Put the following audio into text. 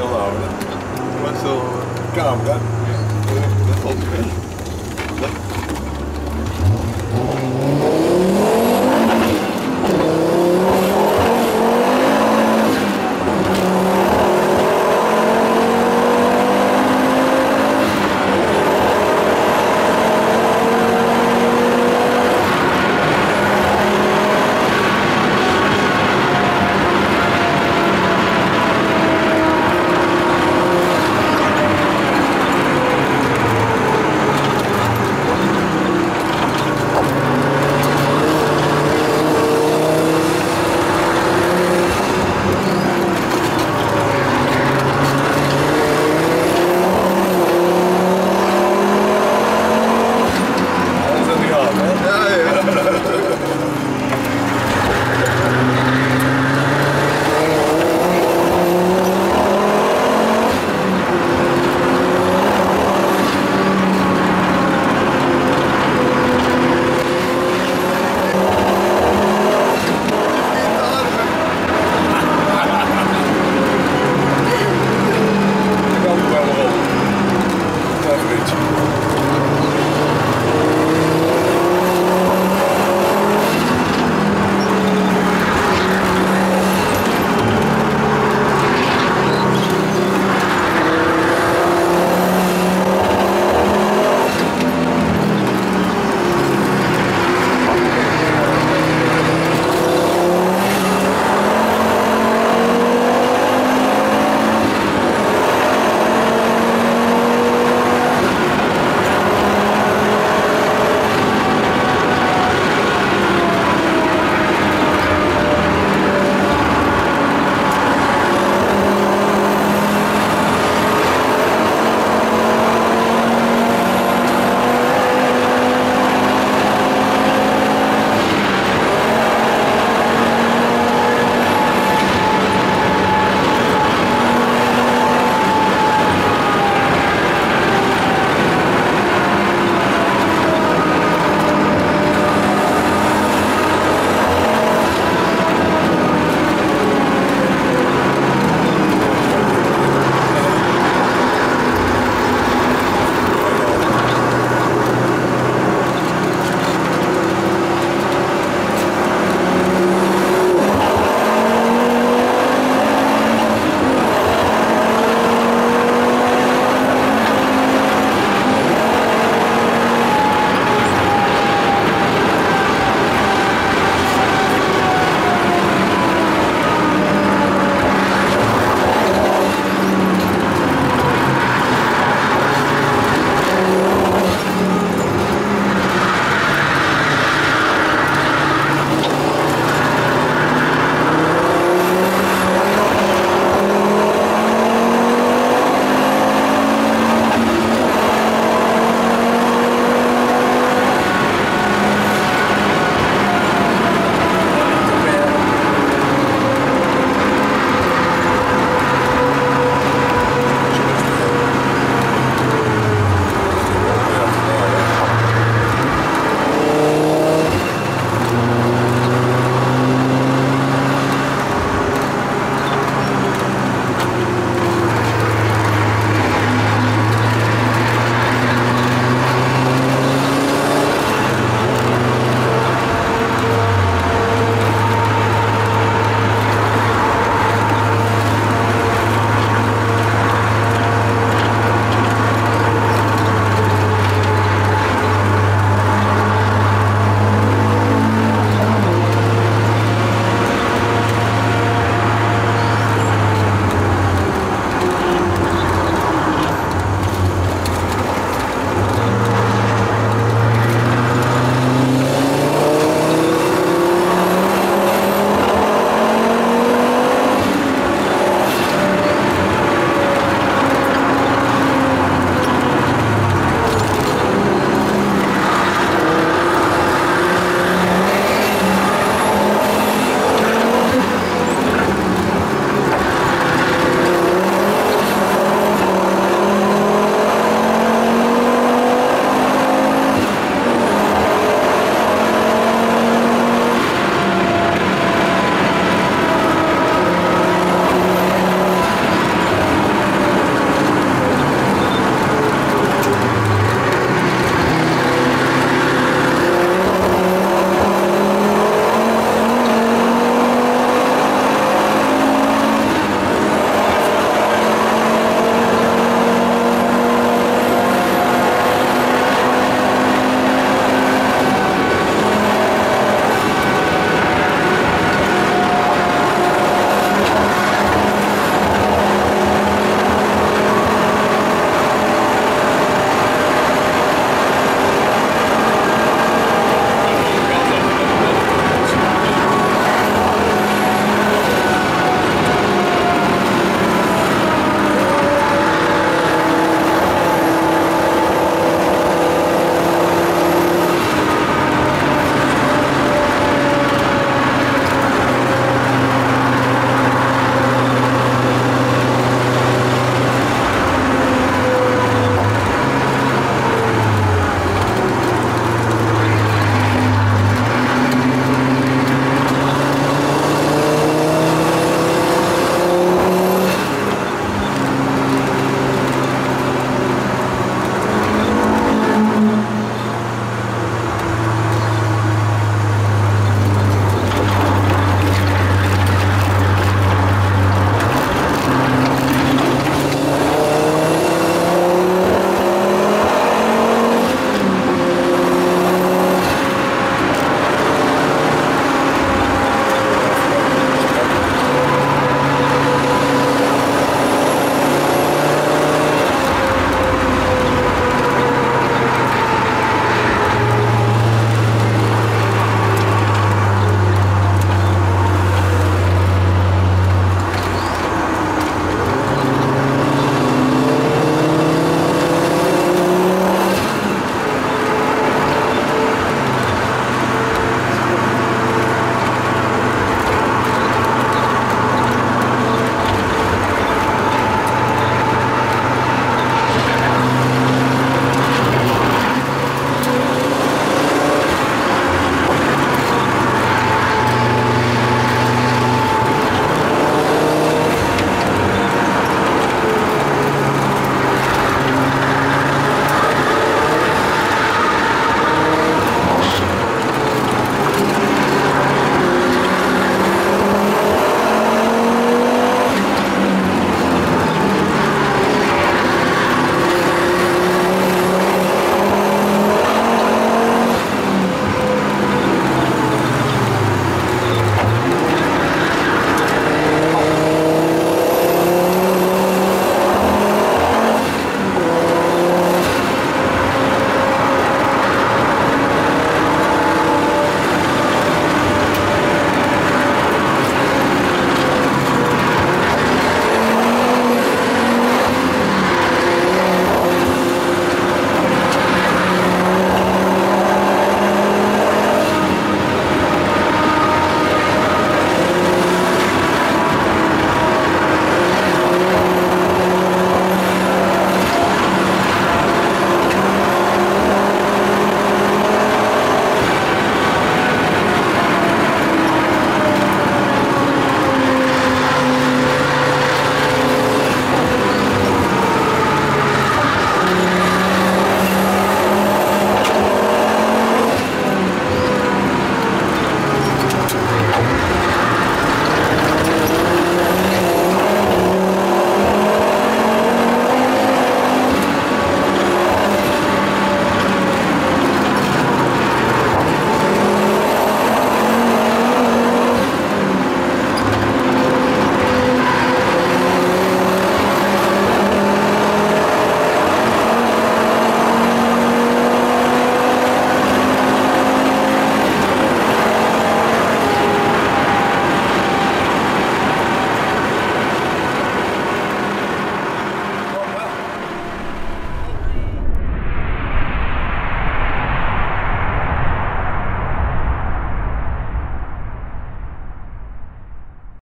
mas over. Eh? We're still